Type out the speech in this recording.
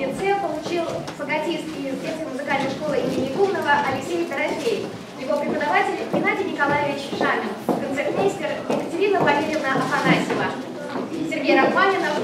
лице получил фаготист из детской музыкальной школы имени Гумнова Алексей Дорофей, Его преподаватель Геннадий Николаевич Шамин, концертмейстер Екатерина Валерьевна Афанасьева, Сергей Рахманинов,